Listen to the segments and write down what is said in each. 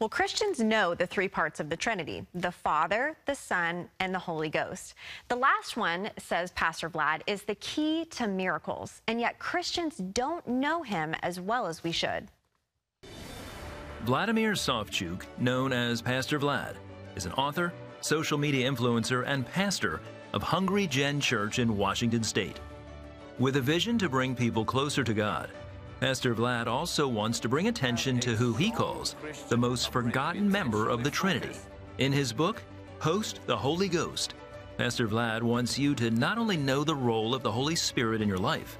Well, Christians know the three parts of the Trinity the Father, the Son, and the Holy Ghost. The last one, says Pastor Vlad, is the key to miracles, and yet Christians don't know him as well as we should. Vladimir Savchuk, known as Pastor Vlad, is an author, social media influencer, and pastor of Hungry Gen Church in Washington State. With a vision to bring people closer to God, Pastor Vlad also wants to bring attention to who he calls the most forgotten member of the Trinity. In his book, Host the Holy Ghost, Pastor Vlad wants you to not only know the role of the Holy Spirit in your life,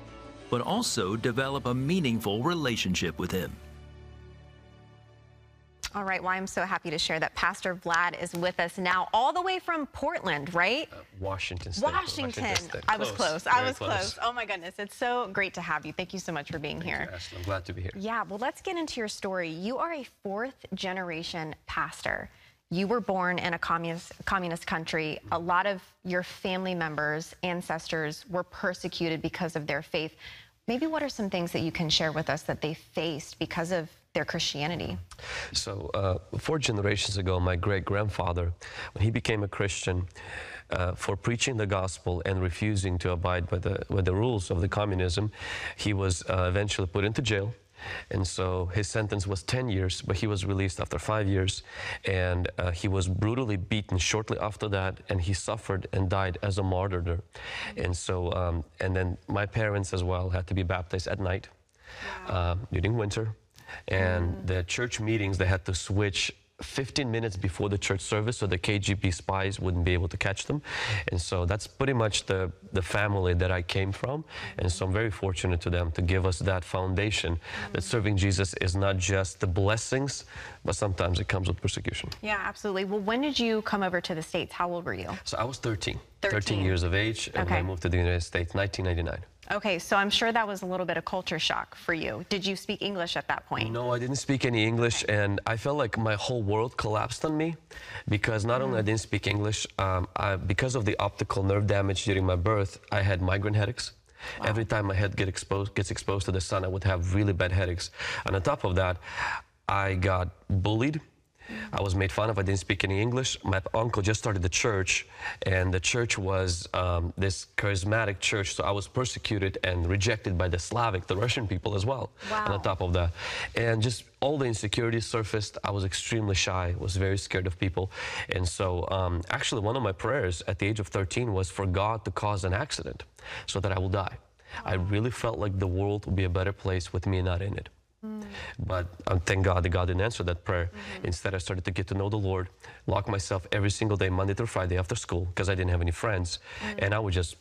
but also develop a meaningful relationship with Him. All right, well, I'm so happy to share that Pastor Vlad is with us now, all the way from Portland, right? Uh, Washington State. Washington. Washington I was close. Very I was close. Oh my goodness, it's so great to have you. Thank you so much for being Thank here. You. I'm glad to be here. Yeah, well, let's get into your story. You are a fourth generation pastor. You were born in a communist, communist country. A lot of your family members, ancestors, were persecuted because of their faith. Maybe what are some things that you can share with us that they faced because of their Christianity? So, uh, four generations ago, my great grandfather, when he became a Christian, uh, for preaching the gospel and refusing to abide by the, by the rules of the communism, he was uh, eventually put into jail. And so his sentence was 10 years, but he was released after five years. And uh, he was brutally beaten shortly after that, and he suffered and died as a martyr. And so, um, and then my parents as well had to be baptized at night wow. uh, during winter. And mm. the church meetings, they had to switch 15 minutes before the church service so the KGB spies wouldn't be able to catch them. And so that's pretty much the, the family that I came from. And so I'm very fortunate to them to give us that foundation that serving Jesus is not just the blessings, but sometimes it comes with persecution. Yeah, absolutely. Well, when did you come over to the States? How old were you? So I was 13. 13, 13 years of age, and okay. I moved to the United States 1999. Okay, so I'm sure that was a little bit of culture shock for you. Did you speak English at that point? No, I didn't speak any English, and I felt like my whole world collapsed on me because not mm. only I didn't speak English, um, I, because of the optical nerve damage during my birth, I had migraine headaches. Wow. Every time my head get exposed, gets exposed to the sun, I would have really bad headaches. And on top of that, I got bullied I was made fun of. I didn't speak any English. My uncle just started the church, and the church was um, this charismatic church. So I was persecuted and rejected by the Slavic, the Russian people as well. Wow. on top of that, and just all the insecurities surfaced. I was extremely shy. Was very scared of people, and so um, actually one of my prayers at the age of 13 was for God to cause an accident, so that I will die. Wow. I really felt like the world would be a better place with me not in it. Mm. But um, thank God that God didn't answer that prayer. Mm-hmm. Instead, I started to get to know the Lord, lock myself every single day, Monday through Friday after school, because I didn't have any friends. Mm. And I would just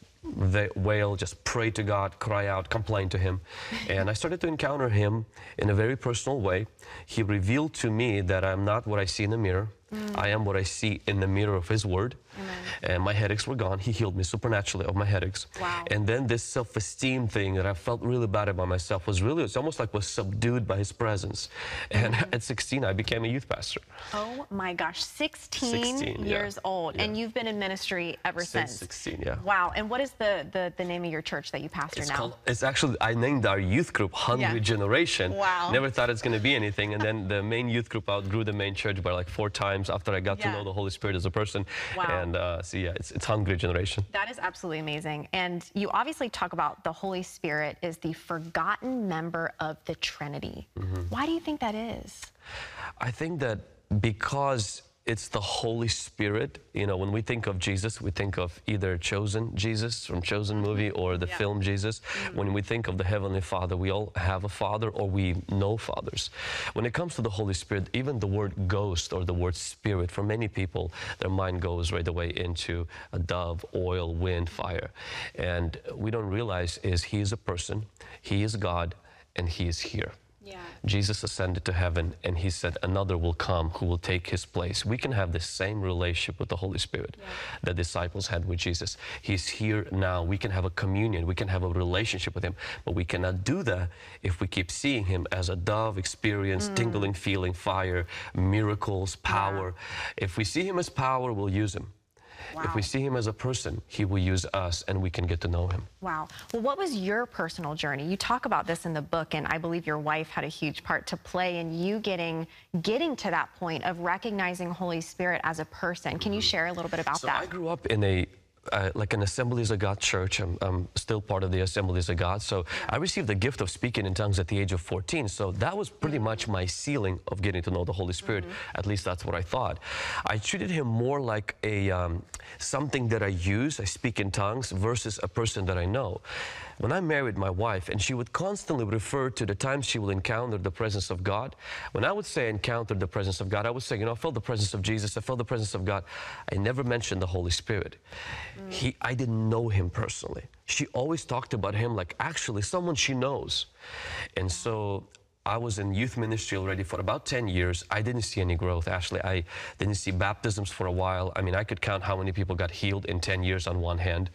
wail, just pray to God, cry out, complain to Him. and I started to encounter Him in a very personal way. He revealed to me that I'm not what I see in the mirror. Mm. I am what I see in the mirror of His Word. Amen. And my headaches were gone. He healed me supernaturally of my headaches. Wow. And then this self-esteem thing that I felt really bad about myself was really, it's almost like was subdued by His presence. And mm-hmm. at 16, I became a youth pastor. Oh my gosh, 16, 16 years yeah. old. Yeah. And you've been in ministry ever since. since. 16, yeah. Wow. And what is the, the, the name of your church that you pastor it's now? Called, it's actually, I named our youth group Hungry yeah. Generation. Wow. Never thought it's going to be anything. And then the main youth group outgrew the main church by like four times after I got to know the Holy Spirit as a person. Wow. And uh, so, yeah, it's, it's hungry generation. That is absolutely amazing. And you obviously talk about the Holy Spirit is the forgotten member of the Trinity. Mm-hmm. Why do you think that is? I think that because it's the Holy Spirit. You know, when we think of Jesus, we think of either Chosen Jesus from Chosen movie or the yeah. film Jesus. Mm-hmm. When we think of the Heavenly Father, we all have a Father or we know fathers. When it comes to the Holy Spirit, even the word ghost or the word spirit, for many people, their mind goes right away into a dove, oil, wind, fire. And we don't realize is He is a person, He is God, and He is here. Yeah. Jesus ascended to heaven and he said, Another will come who will take his place. We can have the same relationship with the Holy Spirit yeah. that disciples had with Jesus. He's here now. We can have a communion, we can have a relationship with him, but we cannot do that if we keep seeing him as a dove experience, mm. tingling feeling, fire, miracles, power. Yeah. If we see him as power, we'll use him. If we see him as a person, he will use us and we can get to know him. Wow. Well, what was your personal journey? You talk about this in the book, and I believe your wife had a huge part to play in you getting getting to that point of recognizing Holy Spirit as a person. Can you mm-hmm. share a little bit about So that? I grew up in a uh, like an Assemblies of God church. I'm, I'm still part of the Assemblies of God. So I received the gift of speaking in tongues at the age of 14. So that was pretty much my ceiling of getting to know the Holy Spirit. At least that's what I thought. I treated him more like a um, something that I use. I speak in tongues versus a person that I know. When I married my wife, and she would constantly refer to the times she will encounter the presence of God. When I would say encounter the presence of God, I would say, you know, I felt the presence of Jesus, I felt the presence of God. I never mentioned the Holy Spirit. He, I didn't know him personally. She always talked about him like actually someone she knows. And so I was in youth ministry already for about 10 years. I didn't see any growth, Ashley. I didn't see baptisms for a while. I mean, I could count how many people got healed in 10 years on one hand.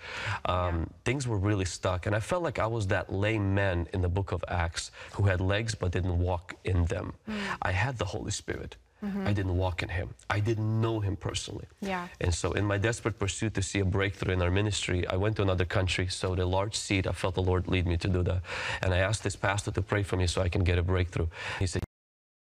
Um, Things were really stuck. And I felt like I was that lame man in the book of Acts who had legs but didn't walk in them. I had the Holy Spirit. I didn't walk in him. I didn't know him personally. Yeah. And so, in my desperate pursuit to see a breakthrough in our ministry, I went to another country, sowed a large seed. I felt the Lord lead me to do that. And I asked this pastor to pray for me so I can get a breakthrough. He said,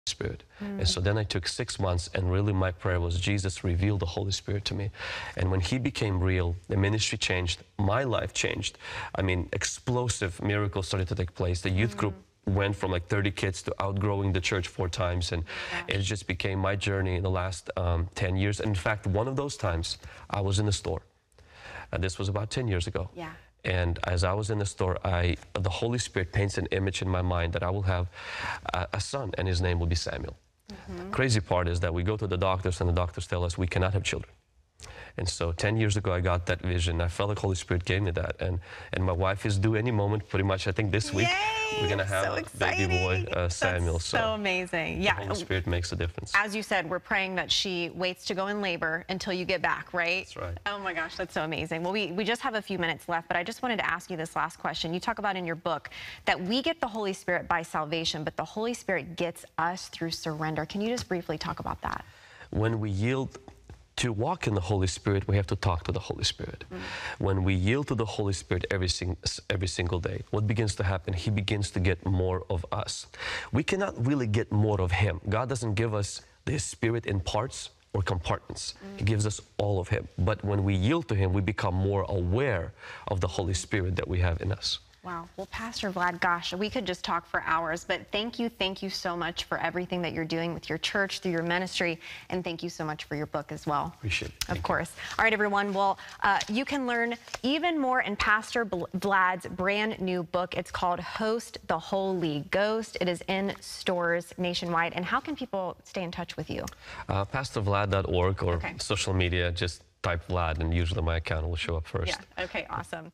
Spirit. Mm. And so then I took six months, and really my prayer was Jesus revealed the Holy Spirit to me. And when He became real, the ministry changed, my life changed. I mean, explosive miracles started to take place. The youth mm. group went from like 30 kids to outgrowing the church four times, and it just became my journey in the last um, 10 years. And in fact, one of those times, I was in the store. Uh, this was about 10 years ago. Yeah. And as I was in the store, I, the Holy Spirit paints an image in my mind that I will have a, a son, and his name will be Samuel. Crazy part is that we go to the doctors, and the doctors tell us we cannot have children. And so 10 years ago, I got that vision. I felt like Holy Spirit gave me that. And, and my wife is due any moment, pretty much, I think this week, we're going to have so a baby boy, uh, Samuel. That's so amazing. Yeah. The Holy Spirit makes a difference. As you said, we're praying that she waits to go in labor until you get back, right? That's right. Oh my gosh, that's so amazing. Well, we, we just have a few minutes left, but I just wanted to ask you this last question. You talk about in your book that we get the Holy Spirit by salvation, but the Holy Spirit gets us through surrender. Can you just briefly talk about that? when we yield to walk in the Holy Spirit, we have to talk to the Holy Spirit. Mm. When we yield to the Holy Spirit every, sing, every single day, what begins to happen? He begins to get more of us. We cannot really get more of Him. God doesn't give us the Spirit in parts or compartments. He mm. gives us all of Him. But when we yield to Him, we become more aware of the Holy Spirit that we have in us. Wow. Well, Pastor Vlad, gosh, we could just talk for hours, but thank you, thank you so much for everything that you're doing with your church, through your ministry, and thank you so much for your book as well. Appreciate it. Of Thank you. course. All right, everyone. Well, uh, you can learn even more in Pastor Vlad's brand new book. It's called Host the Holy Ghost. It is in stores nationwide. And how can people stay in touch with you? Uh, PastorVlad.org or Okay. social media, just type Vlad, and usually my account will show up first. Yeah. Okay. Awesome.